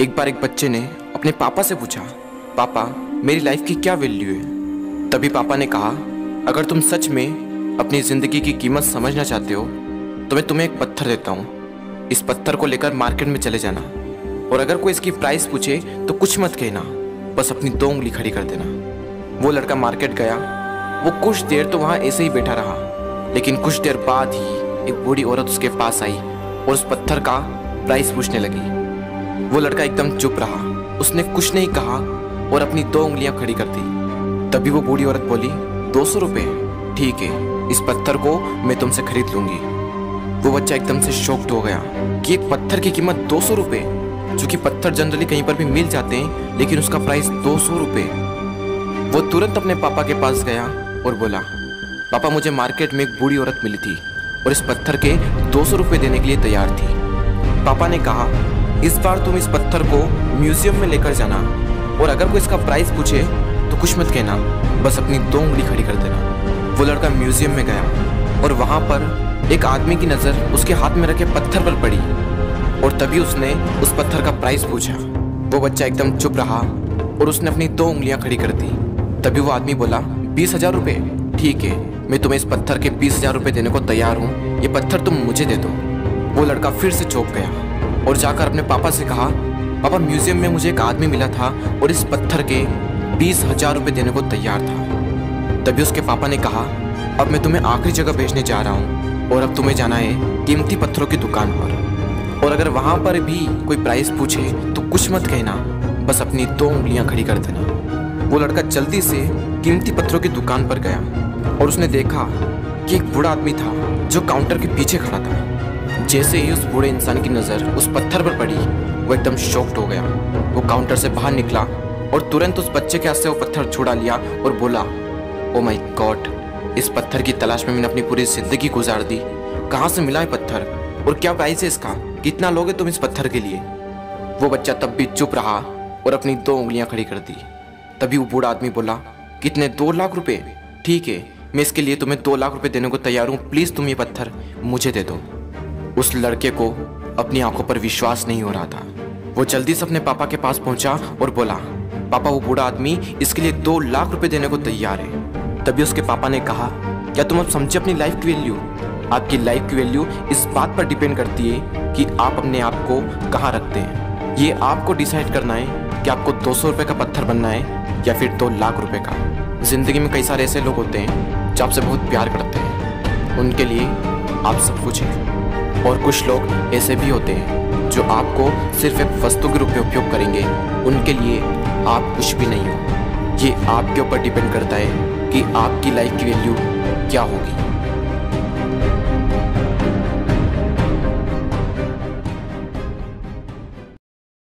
एक बार एक बच्चे ने अपने पापा से पूछा, पापा, मेरी लाइफ की क्या वैल्यू है? तभी पापा ने कहा, अगर तुम सच में अपनी ज़िंदगी की कीमत समझना चाहते हो तो मैं तुम्हें एक पत्थर देता हूँ। इस पत्थर को लेकर मार्केट में चले जाना। और अगर कोई इसकी प्राइस पूछे तो कुछ मत कहना, बस अपनी दो उंगली खड़ी कर देना। वो लड़का मार्केट गया। वो कुछ देर तो वहाँ ऐसे ही बैठा रहा। लेकिन कुछ देर बाद ही एक बूढ़ी औरत उसके पास आई और उस पत्थर का प्राइस पूछने लगी। वो लड़का एकदम चुप रहा। उसने कुछ नहीं कहा और अपनी दो उंगलियाँ खड़ी कर दी। तभी वो बूढ़ी औरत बोली, दो सौ रुपये ठीक है, इस पत्थर को मैं तुमसे खरीद लूँगी। वो बच्चा एकदम से शॉक्ड हो गया कि एक पत्थर की कीमत दो सौ रुपये जो कि पत्थर जनरली कहीं पर भी मिल जाते हैं, लेकिन उसका प्राइस दो सौ रुपये वो तुरंत अपने पापा के पास गया और बोला, पापा, मुझे मार्केट में एक बूढ़ी औरत मिली थी और इस पत्थर के दो सौ रुपये देने के लिए तैयार थी। पापा ने कहा इस बार तुम इस पत्थर को म्यूज़ियम में लेकर जाना। और अगर कोई इसका प्राइस पूछे तो कुछ मत कहना। बस अपनी दो उंगली खड़ी कर देना। वो लड़का म्यूज़ियम में गया, और वहाँ पर एक आदमी की नज़र उसके हाथ में रखे पत्थर पर पड़ी, और तभी उसने उस पत्थर का प्राइस पूछा। वो बच्चा एकदम चुप रहा, और उसने अपनी दो उंगलियाँ खड़ी कर दी। तभी वो आदमी बोला, बीस हज़ार रुपये ठीक है, मैं तुम्हें इस पत्थर के बीस हज़ार रुपये देने को तैयार हूँ। ये पत्थर तुम मुझे दे दो। वो लड़का फिर से चौंक गया। और जाकर अपने पापा से कहा, पापा, म्यूज़ियम में मुझे एक आदमी मिला था और इस पत्थर के बीस हज़ार रुपये देने को तैयार था। तभी उसके पापा ने कहा, अब मैं तुम्हें आखिरी जगह भेजने जा रहा हूँ और अब तुम्हें जाना है कीमती पत्थरों की दुकान पर। और अगर वहाँ पर भी कोई प्राइस पूछे तो कुछ मत कहना, बस अपनी दो उंगलियाँ खड़ी कर देना। वो लड़का जल्दी से कीमती पत्थरों की दुकान पर गया और उसने देखा कि एक बूढ़ा आदमी था जो काउंटर के पीछे खड़ा था। जैसे ही उस बूढ़े इंसान की नज़र उस पत्थर पर पड़ी, वो एकदम शॉक्ड हो गया। वो काउंटर से बाहर निकला और तुरंत उस बच्चे के हाथ से वो पत्थर छुड़ा लिया और बोला ओ माई गॉड इस पत्थर की तलाश में मैंने अपनी पूरी ज़िंदगी गुजार दी। कहाँ से मिला है पत्थर? और क्या प्राइस है इसका? कितना लोगे तुम इस पत्थर के लिए? वो बच्चा तब भी चुप रहा और अपनी दो उंगलियाँ खड़ी कर दी। तभी वो बूढ़ा आदमी बोला, कितने? दो लाख रुपए? ठीक है, मैं इसके लिए तुम्हें दो लाख रुपए देने को तैयार हूँ। प्लीज़ तुम ये पत्थर मुझे दे दो। उस लड़के को अपनी आँखों पर विश्वास नहीं हो रहा था। वो जल्दी से अपने पापा के पास पहुँचा और बोला, पापा, वो बूढ़ा आदमी इसके लिए दो लाख रुपए देने को तैयार है। तभी उसके पापा ने कहा, क्या तुम अब समझे अपनी लाइफ की वैल्यू आपकी लाइफ की वैल्यू इस बात पर डिपेंड करती है कि आप अपने आप को कहाँ रखते हैं। ये आपको डिसाइड करना है कि आपको दो सौ रुपये का पत्थर बनना है या फिर दो लाख रुपये का। ज़िंदगी में कई सारे ऐसे लोग होते हैं जो आपसे बहुत प्यार करते हैं। उनके लिए आप सब कुछ हैं। और कुछ लोग ऐसे भी होते हैं, जो आपको सिर्फ़ एक वस्तु के रूप में उपयोग करेंगे। उनके लिए आप कुछ भी नहीं हो। ये आपके ऊपर डिपेंड करता है कि आपकी लाइफ की वैल्यू क्या होगी।